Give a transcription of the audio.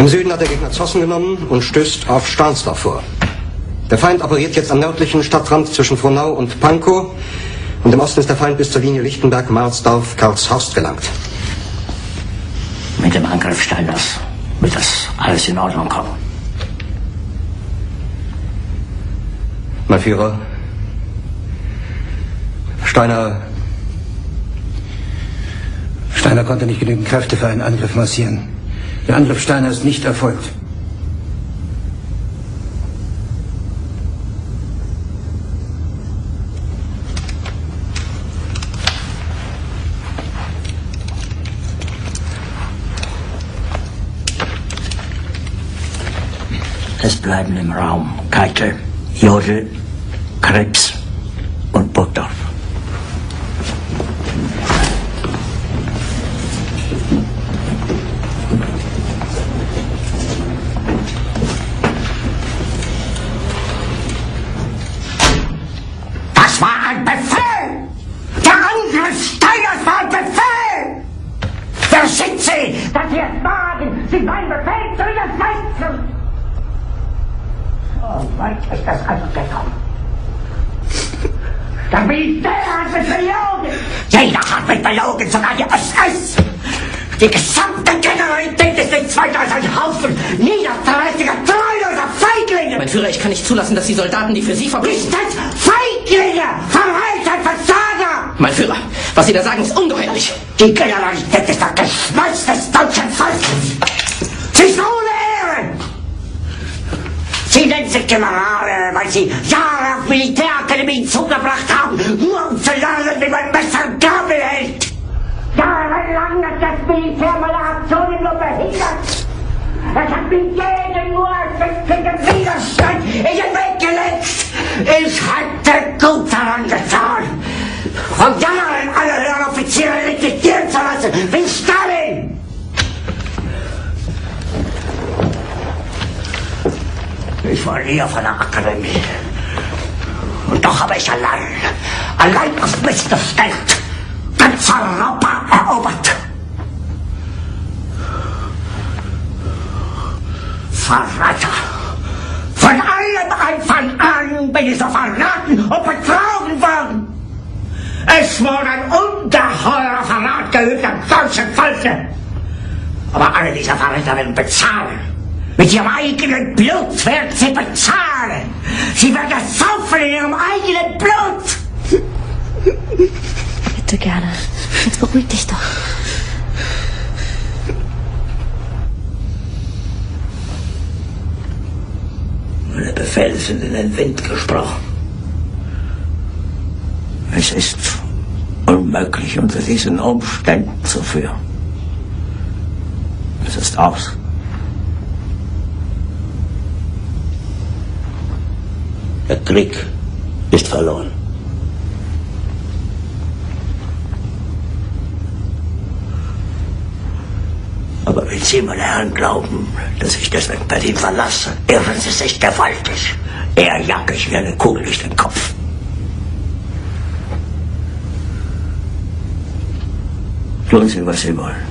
Im Süden hat der Gegner Zossen genommen und stößt auf Stahnsdorf vor. Der Feind operiert jetzt am nördlichen Stadtrand zwischen Frohnau und Pankow. Und im Osten ist der Feind bis zur Linie Lichtenberg-Marsdorf, Karlshorst gelangt. Mit dem Angriff Steiners wird das alles in Ordnung kommen. Mein Führer, Steiner. Steiner konnte nicht genügend Kräfte für einen Angriff massieren. Der Angriff Steiner ist nicht erfolgt. Es bleiben im Raum Keitel, Jodl, Krebs und Burgdorf. Ein Befehl! Der Angriff Steiners war ein Befehl! Wer sind Sie, dass Sie es wagen, sich meinen Befehl zu widersetzen? So weit ist das also gekommen. Der Militär hat mich belogen! Jeder hat mich belogen, sogar die SS! Die gesamte Generalität ist nichts weiter als ein Haufen niederträchtiger, treuloser Feiglinge! Mein Führer, ich kann nicht zulassen, dass die Soldaten, die für Sie verbringen... Ist das Feiglinge! Verreiter, Versager! Mein Führer, was Sie da sagen, ist ungeheuerlich. Die Generalität ist das Geschmeiß des deutschen Volkes! Sie ist ohne Ehre! Sie nennen sich Generale, weil Sie Jahre auf Militärakademien zugebracht haben, nur um zu lernen, wie man Messer und Gabel hält! Jahrelang hat das Militär meine Aktionen nur behindert! Es hat mir jeden nur ersichtlichen Widerstand in den! Ich hatte gut daran getan, von Jahren alle höheren Offiziere liquidieren zu lassen, wie Stalin! Ich war nie auf einer Akademie. Und doch habe ich allein, allein auf mich gestellt, ganz Europa erobert. Verräter! Von allem Anfang an bin ich so verraten und betrogen worden. Es wurde ein ungeheurer Verrat geübt am deutschen Volke. Aber alle diese Verräter werden bezahlen. Mit ihrem eigenen Blut werden sie bezahlen. Sie werden saufen in ihrem eigenen Blut. Bitte gerne. Jetzt beruhig dich doch. Sind in den Wind gesprochen. Es ist unmöglich, unter diesen Umständen zu führen. Es ist aus. Der Krieg ist verloren. Aber wenn Sie, meine Herren, glauben, dass ich deswegen Berlin verlasse, irren Sie sich gewaltig. Eher jag ich mir eine Kugel durch den Kopf. Tun Sie, was Sie wollen.